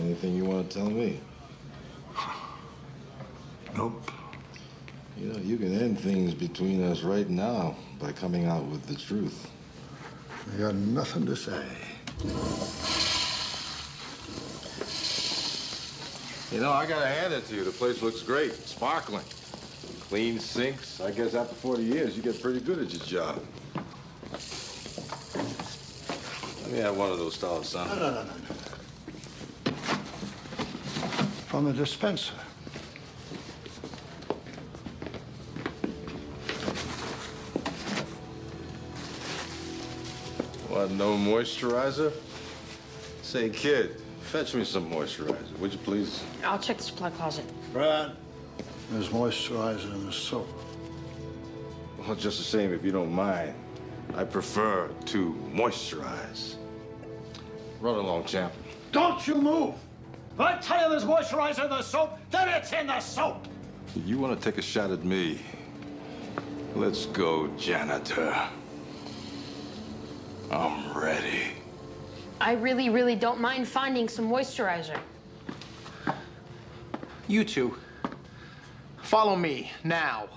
anything you want to tell me? Nope. You know, you can end things between us right now by coming out with the truth. I got nothing to say. You know, I gotta hand it to you. The place looks great, sparkling. Clean sinks. I guess after 40 years, you get pretty good at your job. Let me have one of those stalls, son. No, no, no, no, no. From the dispenser. What, no moisturizer? Say, kid, fetch me some moisturizer, would you please? I'll check the supply closet. Brad, there's moisturizer in the soap. Well, just the same, if you don't mind, I prefer to moisturize. Run along, champ. Don't you move! If I tell you there's moisturizer in the soap, then it's in the soap! You want to take a shot at me? Let's go, janitor. I'm ready. I really, really don't mind finding some moisturizer. You two, follow me now.